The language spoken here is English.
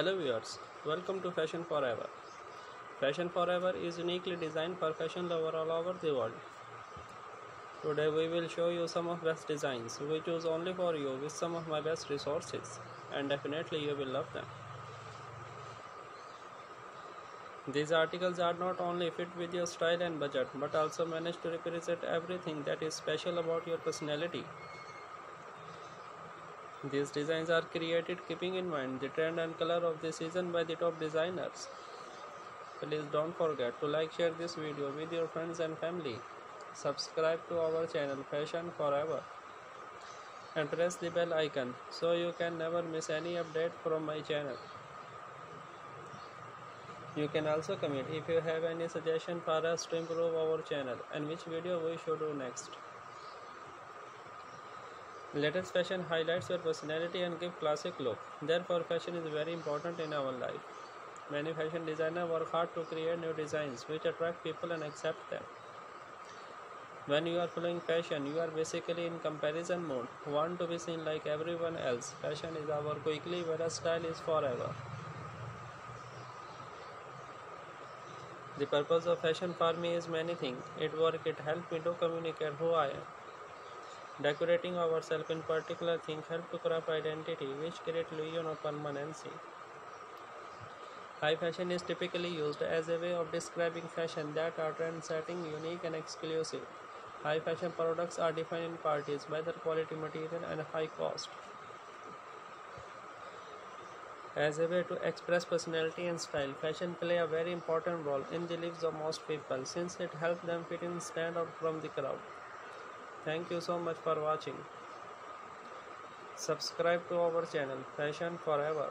Hello viewers, welcome to Fashion Forever. Fashion Forever is uniquely designed for fashion lovers all over the world. Today we will show you some of best designs we choose only for you with some of my best resources and definitely you will love them. These articles are not only fit with your style and budget but also manage to represent everything that is special about your personality. These designs are created keeping in mind the trend and color of the season by the top designers. Please don't forget to like share this video with your friends and family. Subscribe to our channel Fashion Forever and press the bell icon so you can never miss any update from my channel. You can also comment if you have any suggestion for us to improve our channel and which video we should do next. Latest fashion highlights your personality and give classic look. Therefore, fashion is very important in our life. Many fashion designers work hard to create new designs which attract people and accept them. When you are following fashion, you are basically in comparison mode. Want to be seen like everyone else. Fashion is our quickly, whereas style is forever. The purpose of fashion for me is many things. It work, it help me to communicate who I am. Decorating ourselves in particular thing help to craft identity, which create illusion of permanency. High fashion is typically used as a way of describing fashion that are trend-setting, unique, and exclusive. High fashion products are defined in parties by their quality material and high cost. As a way to express personality and style, fashion play a very important role in the lives of most people since it helps them fit in stand out from the crowd. Thank you so much for watching. Subscribe to our channel Fashion Forever.